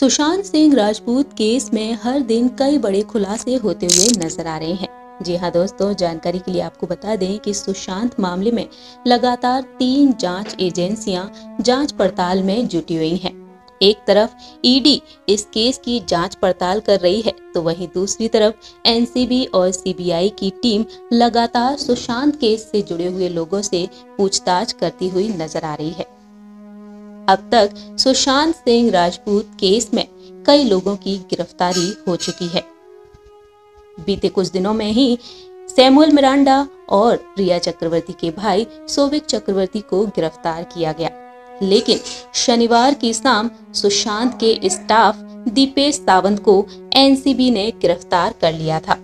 Sushant Singh Rajput case में हर दिन कई बड़े खुलासे होते हुए नज़र आ रहे हैं। जी हाँ दोस्तों, जानकारी के लिए आपको बता दें कि सुशांत मामले में लगातार तीन जाँच एजेंसियाँ जाँच पड़ताल में जुटी हुई हैं। एक तरफ़ ईडी इस केस की जाँच पड़ताल कर रही है तो वहीं दूसरी तरफ़ एनसीबी और सीबीआई की टीम लगातार सुशांत केस से जुड़े हुए लोगों से पूछताछ करती हुई नज़र आ रही है। अब तक सुशांत सिंह राजपूत केस में कई लोगों की गिरफ्तारी हो चुकी है। बीते कुछ दिनों में ही सैमुअल मिरांडा और रिया चक्रवर्ती के भाई सोविक चक्रवर्ती को गिरफ़्तार किया गया। लेकिन शनिवार की शाम सुशांत के स्टाफ दीपेश सावंत को एनसीबी ने गिरफ़्तार कर लिया था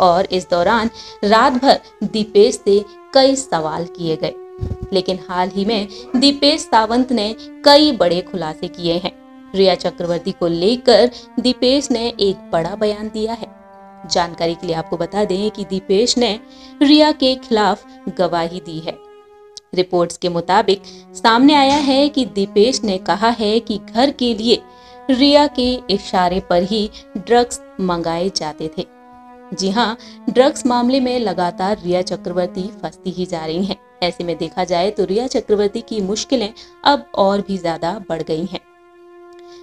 और इस दौरान रात भर दीपेश से कई सवाल किए गए। लेकिन हाल ही में दीपेश सावंत ने कई बड़े खुलासे किए हैं। रिया चक्रवर्ती को लेकर दीपेश ने एक बड़ा बयान दिया है। जानकारी के लिए आपको बता दें कि दीपेश ने रिया के खिलाफ गवाही दी है। रिपोर्ट्स के मुताबिक सामने आया है कि दीपेश ने कहा है कि घर के लिए रिया के इशारे पर ही ड्रग्स मंगाए जाते थे। जी हाँ ड्रग्स मामले में लगातार रिया चक्रवर्ती फंसती ही जा रही हैं। ऐसे में देखा जाए तो रिया चक्रवर्ती की मुश्किलें अब और भी ज़्यादा बढ़ गई हैं।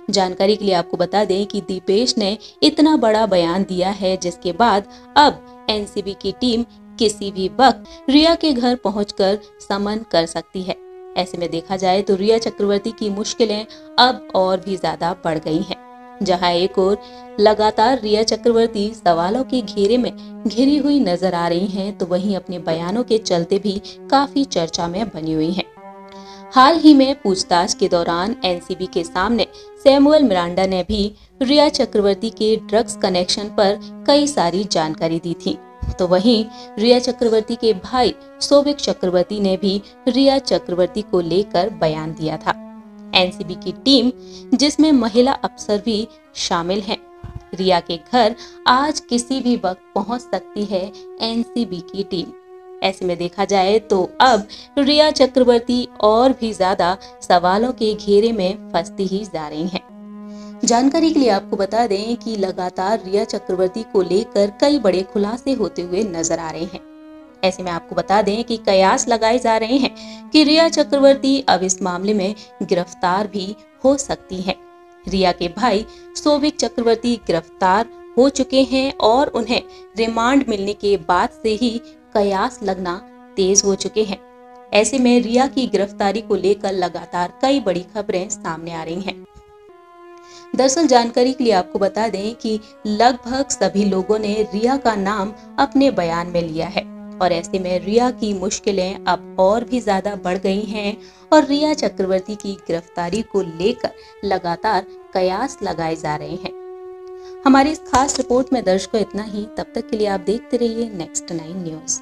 जानकारी के लिए आपको बता दें कि दीपेश ने इतना बड़ा बयान दिया है, जिसके बाद अब एनसीबी की टीम किसी भी वक्त रिया के घर पहुंचकर समन कर सकती है। ऐसे में देखा जाए तो रिया चक्रवर्ती की मुश्किलें अब और भी ज़्यादा बढ़ गई हैं। जहाँ एक और लगातार रिया चक्रवर्ती सवालों के घेरे में घिरी हुई नज़र आ रही हैं तो वहीं अपने बयानों के चलते भी काफ़ी चर्चा में बनी हुई हैं। हाल ही में पूछताछ के दौरान एनसीबी के सामने सैमुअल मिरांडा ने भी रिया चक्रवर्ती के ड्रग्स कनेक्शन पर कई सारी जानकारी दी थी। तो वहीं रिया चक्रवर्ती के भाई सोविक चक्रवर्ती ने भी रिया चक्रवर्ती को लेकर बयान दिया था। एनसीबी की टीम, जिसमें महिला अफसर भी शामिल हैं। रिया के घर आज किसी भी वक्त पहुँच सकती है एनसीबी की टीम। ऐसे में देखा जाए तो अब रिया चक्रवर्ती और भी ज़्यादा सवालों के घेरे में फंसती ही जा रही हैं। जानकारी के लिए आपको बता दें कि लगातार रिया चक्रवर्ती को लेकर कई बड़े खुलासे होते हुए नज़र आ रहे हैं। ऐसे में आपको बता दें कि कयास लगाए जा रहे हैं कि रिया चक्रवर्ती अब इस मामले में गिरफ़्तार भी हो सकती हैं। रिया के भाई सोविक चक्रवर्ती गिरफ़्तार हो चुके हैं और उन्हें रिमांड मिलने के बाद से ही कयास लगना तेज हो चुके हैं। ऐसे में रिया की गिरफ्तारी को लेकर लगातार कई बड़ी खबरें सामने आ रही हैं। दरअसल जानकारी के लिए आपको बता दें कि लगभग सभी लोगों ने रिया का नाम अपने बयान में लिया है। और ऐसे में रिया की मुश्किलें अब और भी ज़्यादा बढ़ गई हैं और रिया चक्रवर्ती की गिरफ्तारी को लेकर लगातार कयास लगाए जा रहे हैं। हमारी इस खास रिपोर्ट में दर्शकों इतना ही। तब तक के लिए आप देखते रहिए नेक्स्ट नाइन न्यूज़।